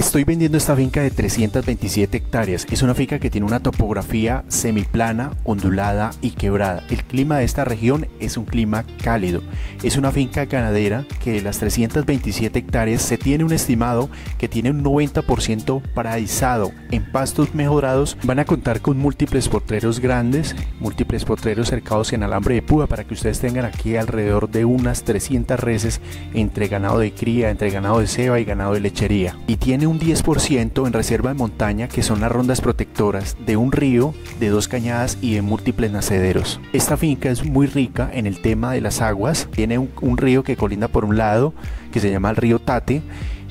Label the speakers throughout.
Speaker 1: Estoy vendiendo esta finca de 327 hectáreas. Es una finca que tiene una topografía semiplana, ondulada y quebrada. El clima de esta región es un clima cálido. Es una finca ganadera que de las 327 hectáreas se tiene un estimado que tiene un 90% paradizado en pastos mejorados. Van a contar con múltiples potreros grandes, múltiples potreros cercados en alambre de púa para que ustedes tengan aquí alrededor de unas 300 reses entre ganado de cría, entre ganado de ceba y ganado de lechería. Y tiene un 10% en reserva de montaña que son las rondas protectoras de un río, de dos cañadas y de múltiples nacederos. Esta finca es muy rica en el tema de las aguas. Tiene un, un río que colinda por un lado que se llama el río Tate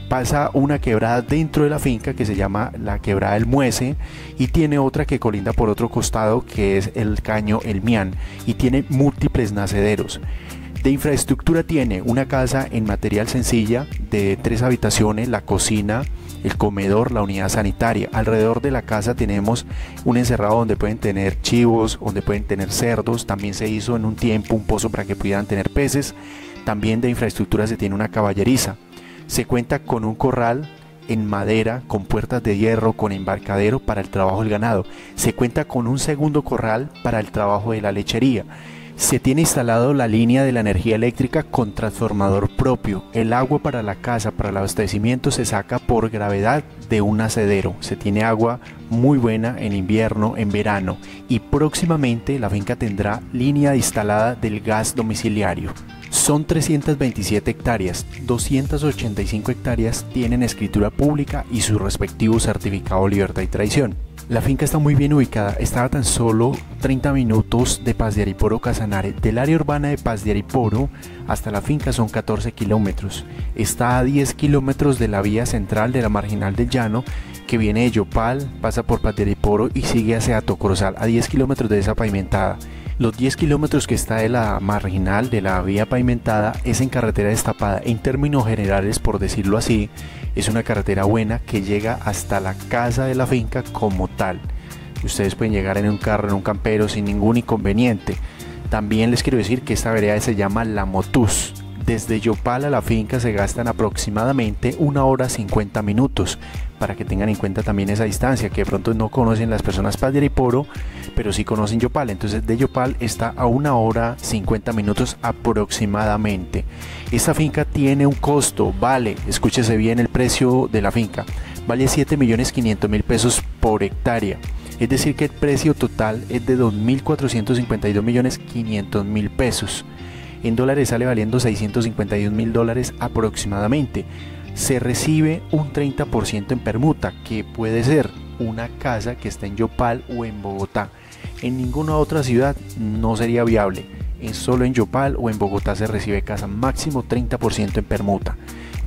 Speaker 1: pasa una quebrada dentro de la finca que se llama la quebrada del Muese y tiene otra que colinda por otro costado que es el caño El Mian y tiene múltiples nacederos. De infraestructura tiene una casa en material sencilla de tres habitaciones, la cocina, el comedor, la unidad sanitaria. Alrededor de la casa tenemos un encerrado donde pueden tener chivos, donde pueden tener cerdos. También se hizo en un tiempo un pozo para que pudieran tener peces. También de infraestructura se tiene una caballeriza. Se cuenta con un corral en madera, con puertas de hierro, con embarcadero para el trabajo del ganado. Se cuenta con un segundo corral para el trabajo de la lechería. Se tiene instalado la línea de la energía eléctrica con transformador propio. El agua para la casa, para el abastecimiento, se saca por gravedad de un acedero. Se tiene agua muy buena en invierno, en verano. Y próximamente la finca tendrá línea instalada del gas domiciliario. Son 327 hectáreas, 285 hectáreas tienen escritura pública y su respectivo certificado de libertad y traición. La finca está muy bien ubicada, está a tan solo 30 minutos de Paz de Ariporo Casanare. Del área urbana de Paz de Ariporo hasta la finca son 14 kilómetros. Está a 10 kilómetros de la vía central de la marginal del llano que viene de Yopal, pasa por Paz de Ariporo y sigue hacia Tocorosal, a 10 kilómetros de esa pavimentada. Los 10 kilómetros que está de la marginal de la vía pavimentada es en carretera destapada. En términos generales, por decirlo así, es una carretera buena que llega hasta la casa de la finca como tal. Ustedes pueden llegar en un carro, en un campero sin ningún inconveniente. También les quiero decir que esta vereda se llama La Motus. Desde Yopal a la finca se gastan aproximadamente una hora 50 minutos para que tengan en cuenta también esa distancia que de pronto no conocen las personas Padre y Poro, pero sí conocen Yopal. Entonces de Yopal está a una hora 50 minutos aproximadamente. Esta finca tiene un costo, vale, escúchese bien el precio de la finca, vale 7 millones 500 mil pesos por hectárea. Es decir que el precio total es de 2.452 millones 500 mil pesos en dólares sale valiendo 651 mil dólares aproximadamente. Se recibe un 30% en permuta, que puede ser una casa que está en Yopal o en Bogotá. En ninguna otra ciudad no sería viable. En solo en Yopal o en Bogotá se recibe casa máximo 30% en permuta.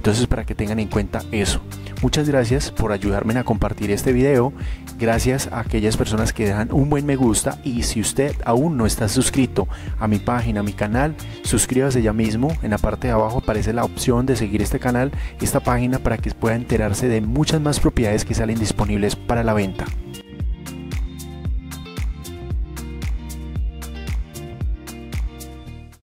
Speaker 1: Entonces para que tengan en cuenta eso. Muchas gracias por ayudarme a compartir este video. Gracias a aquellas personas que dejan un buen me gusta. Y si usted aún no está suscrito a mi página, a mi canal, suscríbase ya mismo. En la parte de abajo aparece la opción de seguir este canal, esta página para que pueda enterarse de muchas más propiedades que salen disponibles para la venta.